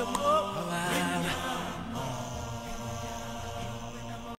your mom.